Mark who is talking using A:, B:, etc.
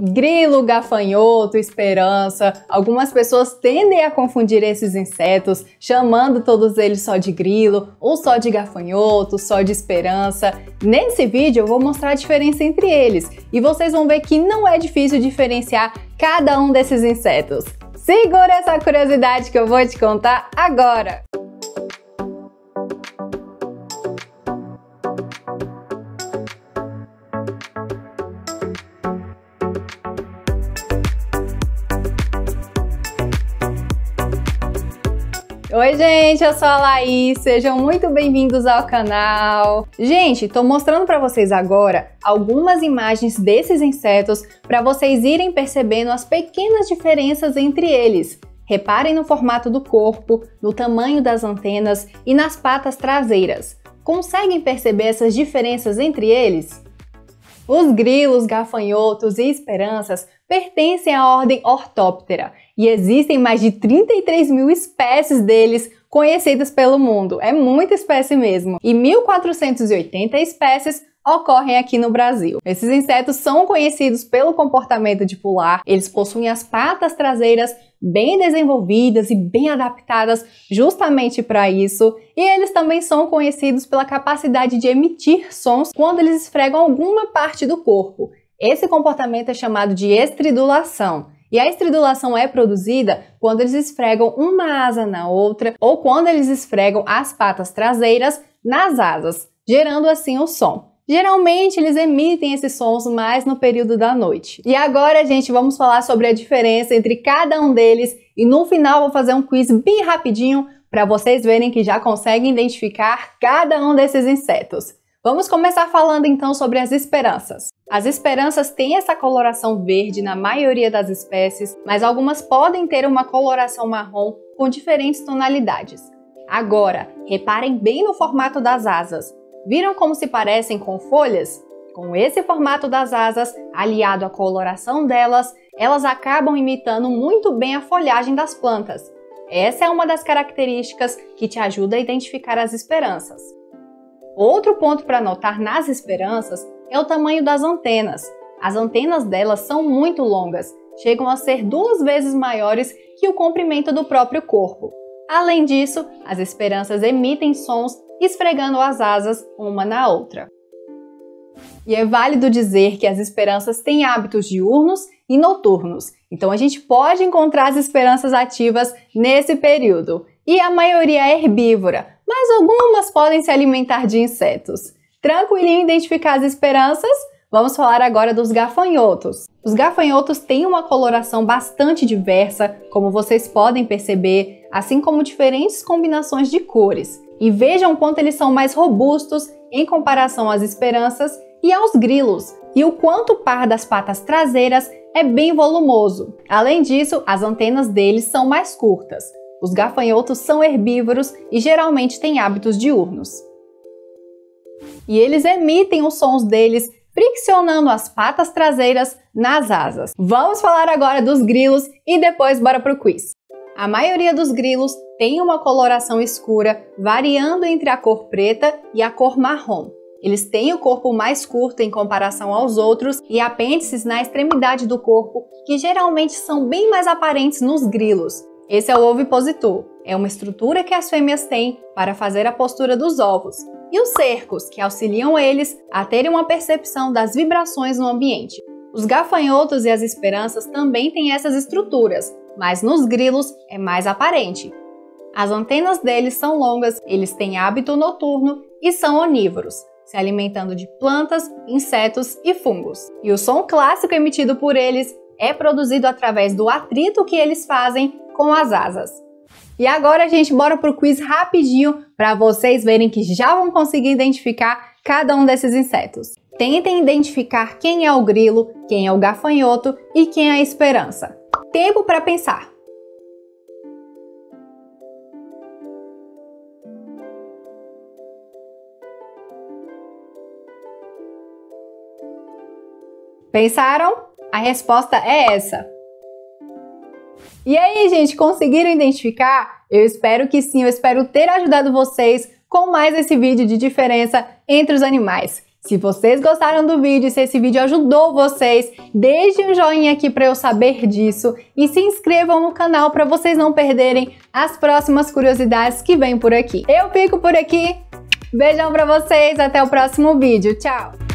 A: Grilo, gafanhoto, esperança. Algumas pessoas tendem a confundir esses insetos, chamando todos eles só de grilo, ou só de gafanhoto, só de esperança. Nesse vídeo eu vou mostrar a diferença entre eles e vocês vão ver que não é difícil diferenciar cada um desses insetos. Segura essa curiosidade que eu vou te contar agora! Oi, gente, eu sou a Laís, sejam muito bem-vindos ao canal. Gente, tô mostrando para vocês agora algumas imagens desses insetos para vocês irem percebendo as pequenas diferenças entre eles. Reparem no formato do corpo, no tamanho das antenas e nas patas traseiras. Conseguem perceber essas diferenças entre eles? Os grilos, gafanhotos e esperanças pertencem à ordem Orthoptera e existem mais de 33 mil espécies deles conhecidas pelo mundo. É muita espécie mesmo. E 1.480 espécies ocorrem aqui no Brasil. Esses insetos são conhecidos pelo comportamento de pular, eles possuem as patas traseiras bem desenvolvidas e bem adaptadas justamente para isso, e eles também são conhecidos pela capacidade de emitir sons quando eles esfregam alguma parte do corpo. Esse comportamento é chamado de estridulação. E a estridulação é produzida quando eles esfregam uma asa na outra ou quando eles esfregam as patas traseiras nas asas, gerando assim o som. Geralmente eles emitem esses sons mais no período da noite. E agora, gente, vamos falar sobre a diferença entre cada um deles e no final vou fazer um quiz bem rapidinho para vocês verem que já conseguem identificar cada um desses insetos. Vamos começar falando então sobre as esperanças. As esperanças têm essa coloração verde na maioria das espécies, mas algumas podem ter uma coloração marrom com diferentes tonalidades. Agora, reparem bem no formato das asas. Viram como se parecem com folhas? Com esse formato das asas, aliado à coloração delas, elas acabam imitando muito bem a folhagem das plantas. Essa é uma das características que te ajuda a identificar as esperanças. Outro ponto para notar nas esperanças é o tamanho das antenas. As antenas delas são muito longas, chegam a ser duas vezes maiores que o comprimento do próprio corpo. Além disso, as esperanças emitem sons esfregando as asas uma na outra. E é válido dizer que as esperanças têm hábitos diurnos e noturnos, então a gente pode encontrar as esperanças ativas nesse período. E a maioria é herbívora, mas algumas podem se alimentar de insetos. Tranquilinho identificar as esperanças? Vamos falar agora dos gafanhotos. Os gafanhotos têm uma coloração bastante diversa, como vocês podem perceber, assim como diferentes combinações de cores. E vejam quanto eles são mais robustos em comparação às esperanças e aos grilos, e o quanto o par das patas traseiras é bem volumoso. Além disso, as antenas deles são mais curtas. Os gafanhotos são herbívoros e geralmente têm hábitos diurnos. E eles emitem os sons deles friccionando as patas traseiras nas asas. Vamos falar agora dos grilos e depois bora pro quiz. A maioria dos grilos tem uma coloração escura, variando entre a cor preta e a cor marrom. Eles têm o corpo mais curto em comparação aos outros e apêndices na extremidade do corpo, que geralmente são bem mais aparentes nos grilos. Esse é o ovipositor. É uma estrutura que as fêmeas têm para fazer a postura dos ovos. E os cercos, que auxiliam eles a terem uma percepção das vibrações no ambiente. Os gafanhotos e as esperanças também têm essas estruturas, mas nos grilos é mais aparente. As antenas deles são longas, eles têm hábito noturno e são onívoros, se alimentando de plantas, insetos e fungos. E o som clássico emitido por eles é produzido através do atrito que eles fazem com as asas. E agora, gente, bora pro quiz rapidinho para vocês verem que já vão conseguir identificar cada um desses insetos. Tentem identificar quem é o grilo, quem é o gafanhoto e quem é a esperança. Tempo para pensar. Pensaram? A resposta é essa. E aí, gente, conseguiram identificar? Eu espero que sim, eu espero ter ajudado vocês com mais esse vídeo de diferença entre os animais. Se vocês gostaram do vídeo, se esse vídeo ajudou vocês, deixem um joinha aqui para eu saber disso e se inscrevam no canal para vocês não perderem as próximas curiosidades que vêm por aqui. Eu fico por aqui. Beijão para vocês, até o próximo vídeo. Tchau!